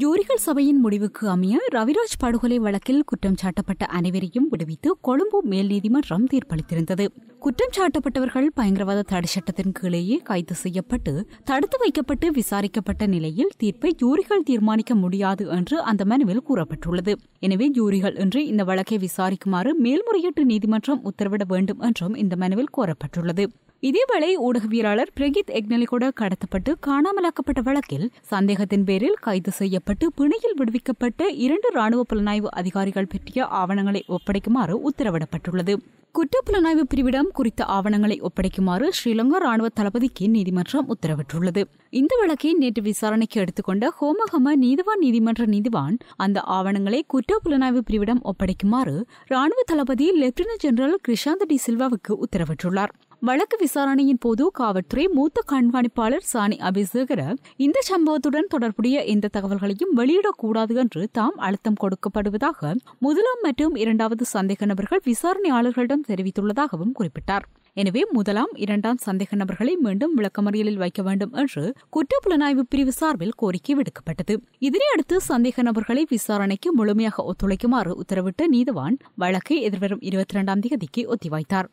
ஜூரிகள் சபையின் முடிவுக்கு அமைய ரவிராஜ் படுகொலை வழக்கில் குற்றம் சாட்டப்பட்ட அனைவரையும் விடுவித்து கொழும்பு மேல் நீதிமன்றம் தீர்ப்பளித்திருந்தது. குற்றம் சாட்டப்பட்டவர்கள் பயங்கரவாத தடை சட்டத்தின் கீழேயே கைது செய்யப்பட்டு தடுத்து வைக்கப்பட்டு விசாரிக்கப்பட்ட நிலையில் தீர்ப்பை ஜூரிகள் தீர்மானிக்க முடியாது என்று அந்த மனுவில் கூறப்பட்டுள்ளது. எனவே ஜூரிகள் இன்று இந்த வழக்கை விசாரிக்குமாறு மேல்முறையீட்டு நீதிமன்றம் உத்தரவிட வேண்டும் என்றும் இந்த மனுவில் கோரப்பட்டுள்ளது. இதேவேளை ஊடகவியலாளர் பிரகித் எக்னலிகூட கடத்தப்பட்டு காணாமலாக்கப்பட்ட வழக்கில் சந்தேகத்தின் பேரில் கைது செய்யப்பட்டு பிணையில் விடுவிக்கப்பட்ட இரண்டு ராணுவ புலனாய்வு அதிகாரிகள் பற்றிய ஆவணங்களை ஒப்படைக்குமாறு உத்தரவிடப்பட்டுள்ளது. குற்றப்புலனாய்வு பிரிவிடம் குறித்த ஆவணங்களை ஒப்படைக்குமாறு ஸ்ரீலங்கா ராணுவ தளபதிக்கு நீதிமன்றம் உத்தரவிட்டுள்ளது. இந்த வழக்கை நேற்று விசாரணைக்கு எடுத்துக்கொண்ட ஹோமகம நீதிவான் நீதிமன்ற நீதிவான் அந்த ஆவணங்களை குற்றப்புலனாய்வு பிரிவிடம் ஒப்படைக்குமாறு ராணுவ தளபதி லெப்டினன்ட் ஜெனரல் கிருஷாந்த் டி சில்வாவுக்கு உத்தரவிட்டுள்ளார். வழக்கு விசாரணையின் போது காவல்துறை மூத்த கண்காணிப்பாளர் சானி அபிசேகர இந்த சம்பவத்துடன் தொடர்புடைய எந்த தகவல்களையும் வெளியிடக்கூடாது என்று தாம் அழுத்தம் கொடுக்கப்படுவதாக முதலாம் மற்றும் இரண்டாவது சந்தேக நபர்கள் விசாரணையாளர்களிடம் தெரிவித்துள்ளதாகவும் குறிப்பிட்டார். எனவே முதலாம் இரண்டாம் சந்தேக நபர்களை மீண்டும் விளக்கமறியலில் வைக்க வேண்டும் என்று குற்றப்புலனாய்வு பிரிவு சார்பில் கோரிக்கை விடுக்கப்பட்டது. இதனையடுத்து சந்தேக நபர்களை விசாரணைக்கு முழுமையாக ஒத்துழைக்குமாறு உத்தரவிட்ட நீதிவான் வழக்கை எதிர்வரும் இருபத்தி இரண்டாம் தேதிக்கு ஒத்திவைத்தார்.